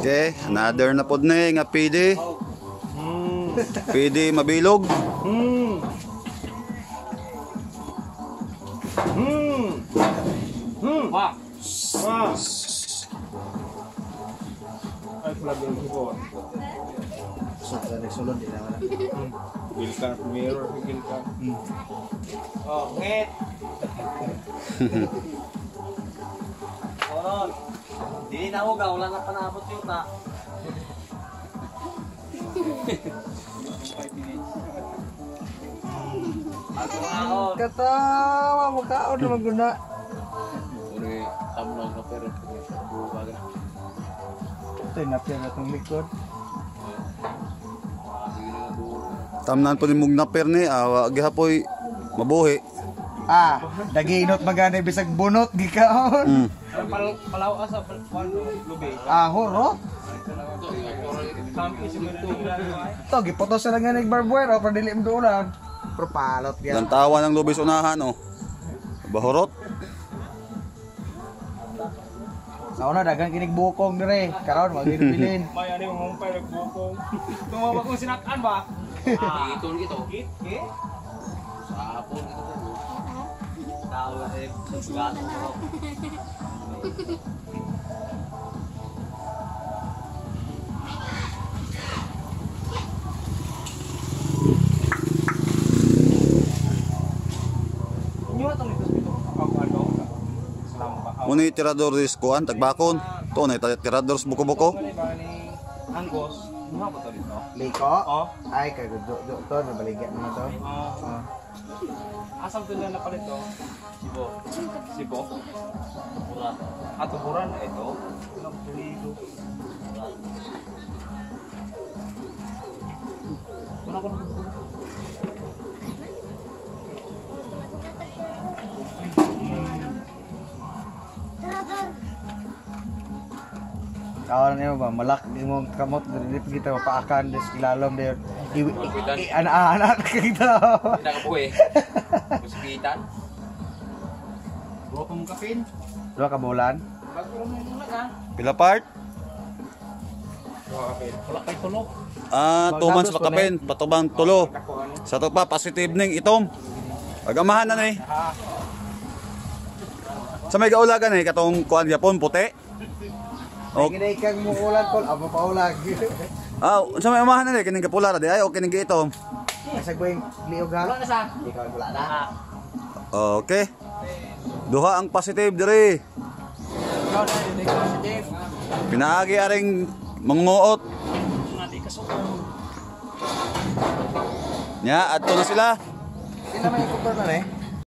Okay, another na pod ni nga PD. Hmm. PD mabilog. Hmm. Hmm. Hmm. Wah. Wah. Ay, bilog ko. So, nagsulod din naman. Bil ka, mirror, bil ka. Oh, ngit. Oron. Di na uga, wala na panabot yung ta. Ako na ako. Katawa mo kaon na maguna. Uri, tamlang ka pero buwaga. Ito yung napir na itong likod. Tamnan po ni mong naper ni awa gihapoy mabuhi. Ah, daginot magana bisag bunot gikaon. Mm. Pal palaw asa lubi. Ah, horo. Ito gipoto sa lang nga nagbarbuer o para dili mo ulan. Pero palot gyud. Lantawan ng lubis unahan oh. Bahurot. Sa una dagang kinig bukong dire. Karon magibilin. May ano yung humpay nagbukong. Tumawag kong sinakan ba? Ah, ito ito. Kit, kit. Sapon ito ko. Tao eh, gato ko. Ito ito. Ano? Ba? Muni tirador dis kuan tagbakon. To na tirador sa buko-buko. Anggos. Mga ba to dito? Liko. Oh. Ay kay do do to nabaligyan naman to. Ah, Ah. Asam to na palit to? Sibo. Sibo. Wala. Ato buran ito. Ilang pulido. Wala ko na Kawan niyo ba malak di mo kamot dili pa kita mapaakan des ilalom der. Iwi anak-anak kita. Tidak ka buhi. Puspitan. Buwa pa mong kapin. Dua ka bulan. Pila part? Ah, two months pa kapin, patubang tulo. Sa to pa positive ning itom. Agamahan na ni. Ah, Sa may gaulagan ni katong kuan gyapon puti. Oh. O Ginay kang muulan kol amo pa ulag. ah, sa may amahan na ni kining kapula ra di ay o kining itom. Sa buwing liog ha. Wala na sa. Ikaw wala na. Okay. Duha ang positive diri. Pinaagi aring manguot. Nya adto na sila. Sila may kumpara na eh.